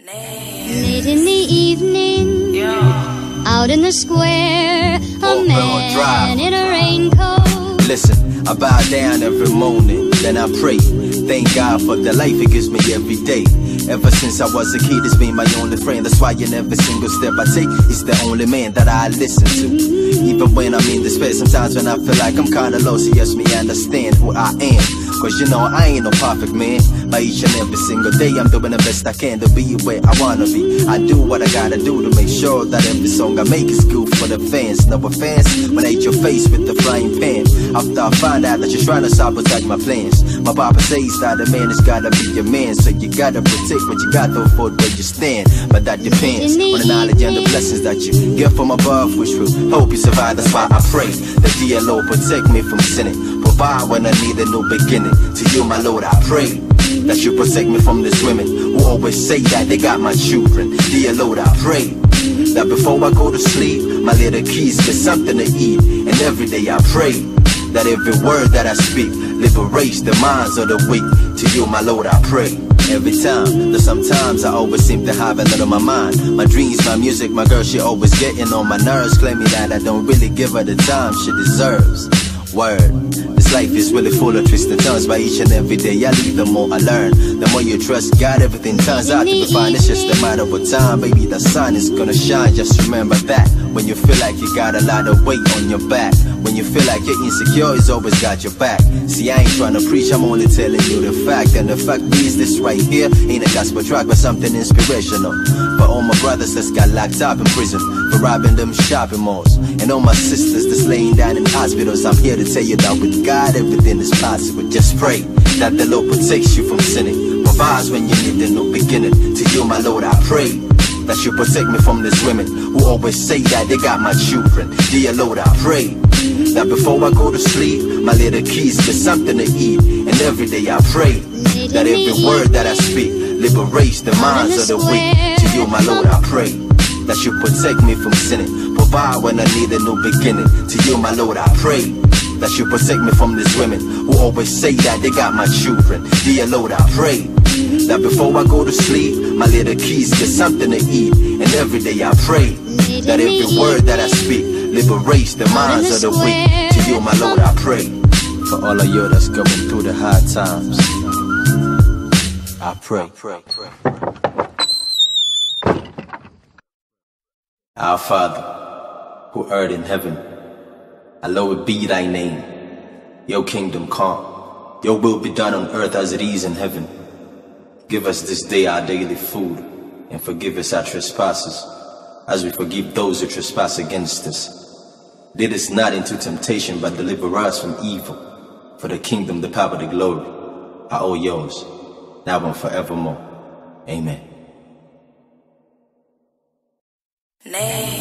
Late in the evening, out in the square, a oh, Railroad man in a raincoat. Listen, I bow down every morning, then I pray. Thank God for the life He gives me every day. Ever since I was a kid, it's been my only friend. That's why in every single step I take, it's the only man that I listen to. Even when I'm in despair, sometimes when I feel like I'm kinda lost, he helps me understand who I am. Cause you know I ain't no perfect man. But each and every single day I'm doing the best I can to be where I wanna be. I do what I gotta do to make sure that every song I make is good for the fans. No offense when I hit your face with the frying pan. After I find out that you're trying to sabotage my plans. My papa says that a man has gotta be your man. So you gotta protect what you got to afford where you stand. But that depends on the knowledge and the blessings that you get from above, which will help you survive. That's why I pray that the Lord protect me from sinning. Provide when I need a new beginning. To you, my Lord, I pray that you protect me from these women who always say that they got my children. Dear Lord, I pray that before I go to sleep, my little kids get something to eat. And every day I pray that every word that I speak liberates the minds of the weak. To you, my Lord, I pray. Every time, though sometimes I always seem to have a lot on my mind. My dreams, my music, my girl, she always getting on my nerves, claiming that I don't really give her the time she deserves. Word. This life is really full of twists and turns. By each and every day I leave, the more I learn. The more you trust God, everything turns out to be fine. It's just a matter of time, baby. The sun is gonna shine. Just remember that. When you feel like you got a lot of weight on your back. When you feel like you're insecure, He's always got your back. See, I ain't trying to preach, I'm only telling you the fact. And the fact is, this right here ain't a gospel track, but something inspirational. For all my brothers that's got locked up in prison for robbing them shopping malls. And all my sisters that's laying down in hospitals, I'm here to tell you that with God everything is possible. Just pray that the Lord protects you from sinning. Provides when you need a you protect me from these women who always say that they got my children. Dear Lord, I pray that before I go to sleep, my little kids get something to eat. And every day I pray that every word that I speak liberates the minds of the weak. To you, my Lord, I pray that you protect me from sinning. Provide when I need a new beginning. To you, my Lord, I pray that you protect me from these women who always say that they got my children. Dear Lord, I pray that before I go to sleep, my little kids get something to eat. And every day I pray that every word that I speak liberates the minds of the weak. To you, my Lord, I pray for all of you that's going through the hard times. I pray. Our Father, who art in heaven, hallowed be thy name. Your kingdom come, your will be done on earth as it is in heaven. Give us this day our daily food, and forgive us our trespasses, as we forgive those who trespass against us. Lead us not into temptation, but deliver us from evil. For the kingdom, the power, the glory are all yours, now and forevermore. Amen. Name.